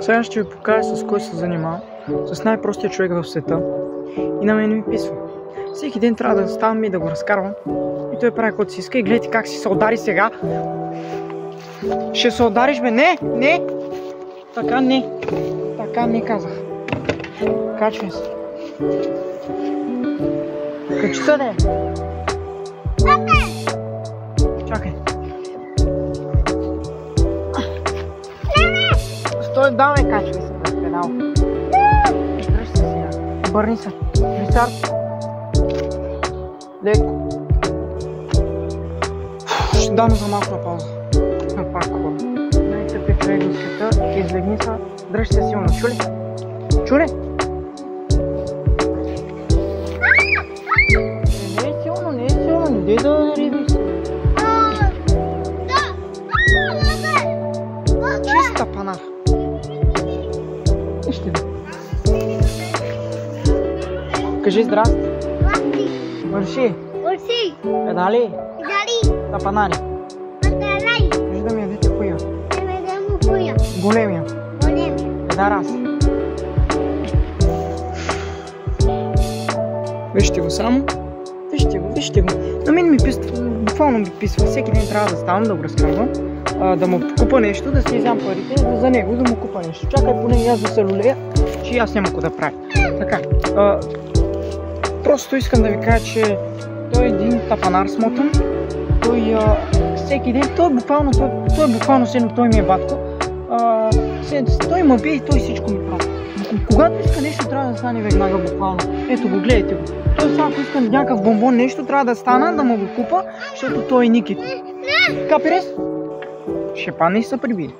Сега ще ви покажа с кой се занимава. С най-простия човек в света. И на мен ми писва. Всеки ден трябва да ставам и да го разкарвам. И той прави каквото си иска и гледайте как си се удари сега. Ще се удариш бе? Не, не! Така не. Така не казах. Качвай се. Качи се не. Стой, давай, качвай се през педал. Дръж се сега. Обърни се. Рестарт. Леко. Ще дам за малко на пауза. На пак хора. Най-тъпи в света. Излегни се. Дръж се силно. Чули? Чули? Не е силно, не е силно. Не дей да рибиш. Го. Кажи здрасти. Върши. Педали. Тапанари. Кажи да ми ядете хуя. Големия. Педарас. Вижте го само. Вижте го, вижте го. На мен ми писва, буквално ми писва. Всеки ден трябва да ставам да го разказвам. А, да му купа нещо, да си изям парите за него, да му купа нещо. Чакай поне и аз да се люлея, че аз няма какво да правя. Така. А, просто искам да ви кажа, че той е един тапанар смотан. Той а, всеки ден, той е буквално, той, той е буквално седно, той ми е батко. А, той ме бие и той всичко ми прави. Когато иска нещо, трябва да стане веднага буквално. Ето го, гледайте го. Той само ако иска някакъв бомбон нещо, трябва да стана, да му го купа, защото той е Никит. Капирес? Ще падне и се прибиде.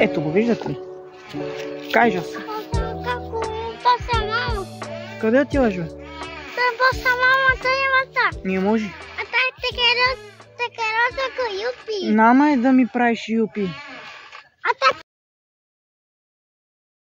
Ето го, виждате ли? Кажа се. Къде отиваш, бе? Не може. Нама е да ми правиш юпи.